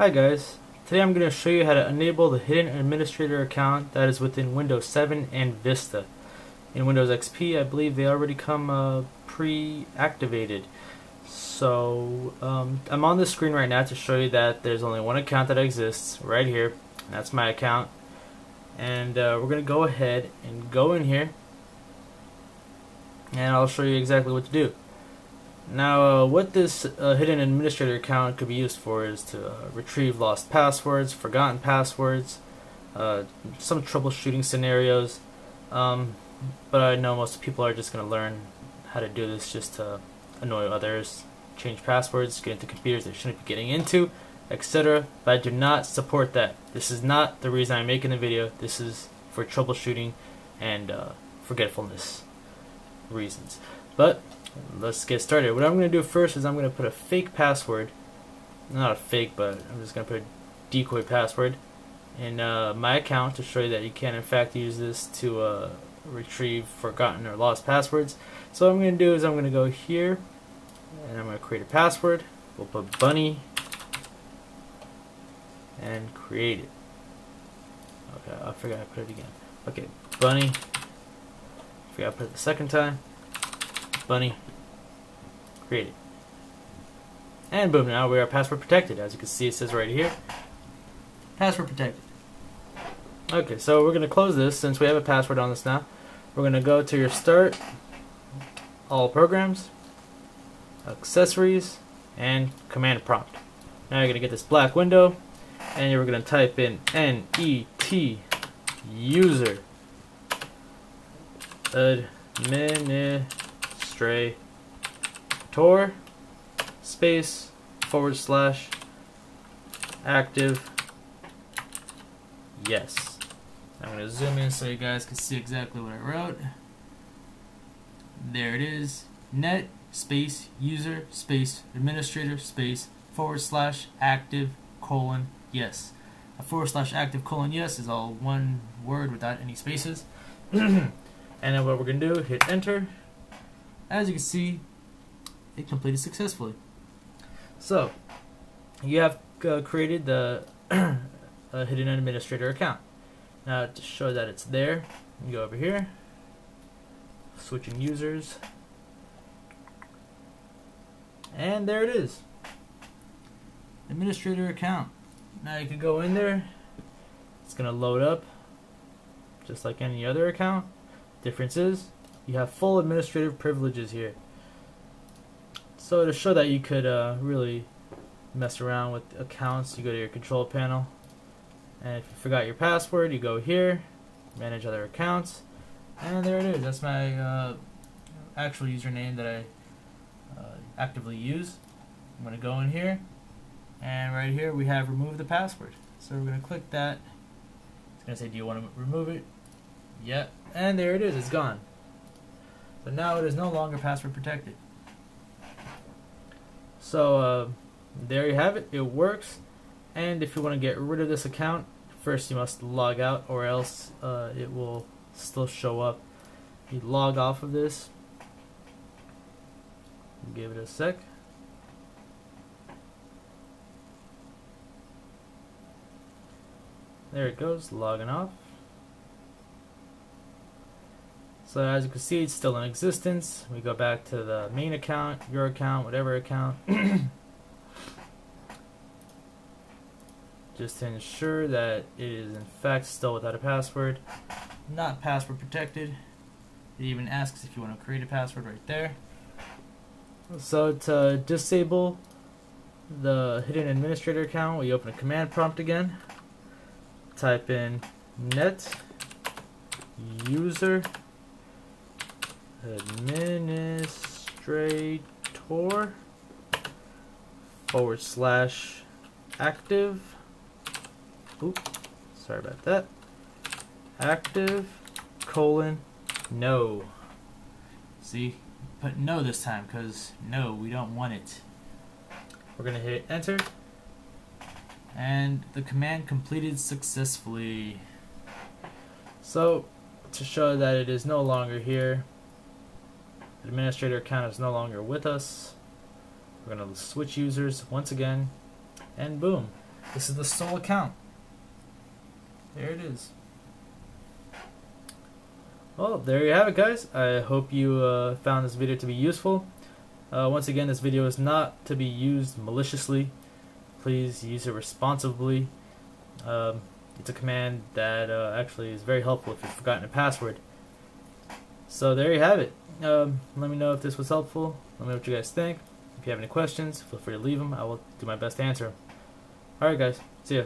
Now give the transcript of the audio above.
Hi guys, today I'm going to show you how to enable the hidden administrator account that is within Windows 7 and Vista. In Windows XP I believe they already come uh, pre-activated. So um, I'm on the screen right now to show you that there's only one account that exists right here. That's my account. And uh, we're going to go ahead and go in here and I'll show you exactly what to do. Now, uh, what this uh, hidden administrator account could be used for is to uh, retrieve lost passwords, forgotten passwords, uh, some troubleshooting scenarios. Um, but I know most people are just going to learn how to do this just to annoy others, change passwords, get into computers they shouldn't be getting into, etc. But I do not support that. This is not the reason I'm making the video. This is for troubleshooting and uh, forgetfulness reasons. But let's get started. What I'm going to do first is I'm going to put a fake password, not a fake, but I'm just going to put a decoy password in uh, my account to show you that you can in fact use this to uh, retrieve forgotten or lost passwords. So what I'm going to do is I'm going to go here and I'm going to create a password. We'll put bunny and create it. Okay, I forgot I put it again. Okay, bunny. Forgot I put it the second time bunny. Create it. And boom, now we are password protected. As you can see, it says right here, password protected. Okay, so we're going to close this since we have a password on this now. We're going to go to your start, all programs, accessories, and command prompt. Now you're going to get this black window, and you're going to type in NET user admin stray tor space forward slash active yes. I'm going to zoom in so you guys can see exactly what I wrote. There it is. Net space user space administrator space forward slash active colon yes. A forward slash active colon yes is all one word without any spaces. and then what we're going to do, hit enter. As you can see, it completed successfully. So, you have uh, created the hidden administrator account. Now, to show that it's there, you go over here, switching users, and there it is. Administrator account. Now you can go in there, it's going to load up just like any other account. Difference is, you have full administrative privileges here. So to show that you could uh, really mess around with accounts, you go to your control panel, and if you forgot your password, you go here, manage other accounts, and there it is. That's my uh, actual username that I uh, actively use. I'm going to go in here, and right here we have remove the password. So we're going to click that. It's going to say, do you want to remove it? Yep. And there it is. It's gone. But now it is no longer password protected. So uh, there you have it. It works. And if you want to get rid of this account, first you must log out or else uh, it will still show up. You log off of this. Give it a sec. There it goes, logging off. So as you can see, it's still in existence. We go back to the main account, your account, whatever account. Just to ensure that it is in fact still without a password. Not password protected. It even asks if you want to create a password right there. So to disable the hidden administrator account, we open a command prompt again. Type in net user administrator forward slash active. Oop, sorry about that. Active colon no. See, put no this time because no, we don't want it. We're gonna hit enter, and the command completed successfully. So, to show that it is no longer here, the administrator account is no longer with us. We're going to switch users once again, and boom. This is the sole account. There it is. Well, there you have it, guys. I hope you uh, found this video to be useful. Uh, once again, this video is not to be used maliciously. Please use it responsibly. Um, it's a command that uh, actually is very helpful if you've forgotten a password. So there you have it. Um, let me know if this was helpful. Let me know what you guys think. If you have any questions, feel free to leave them. I will do my best to answer. Alright guys, see ya.